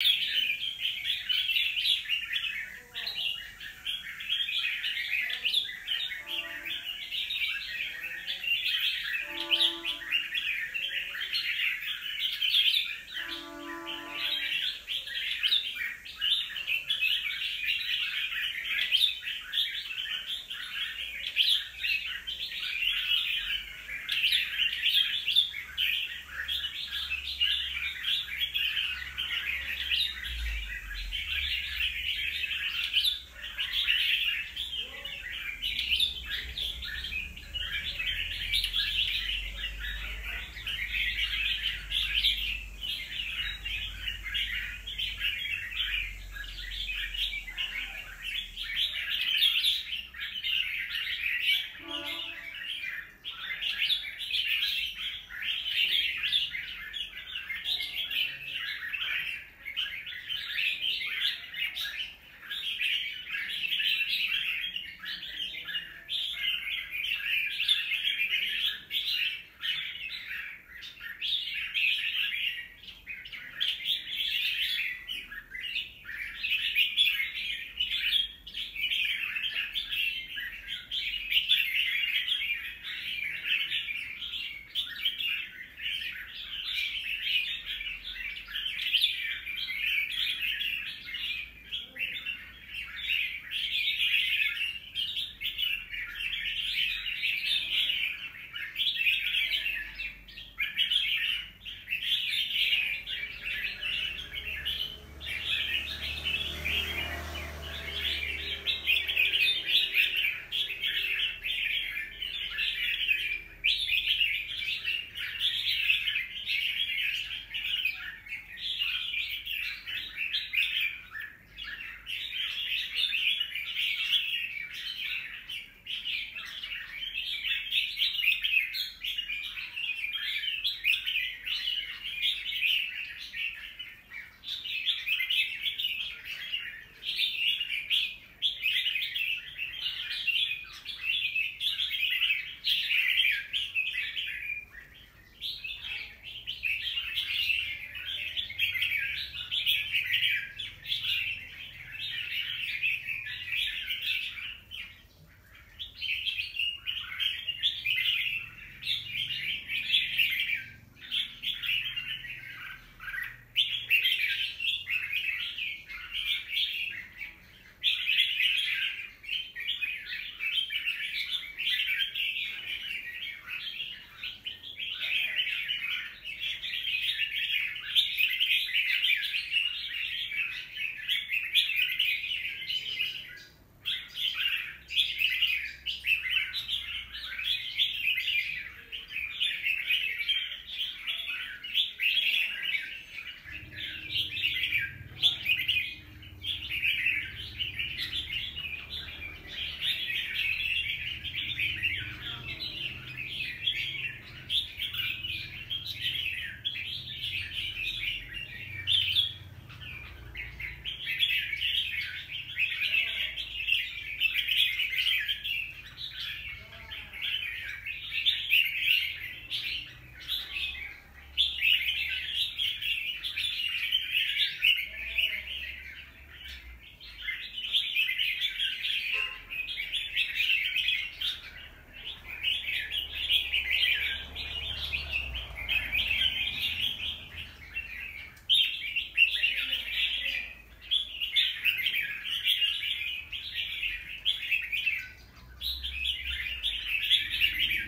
you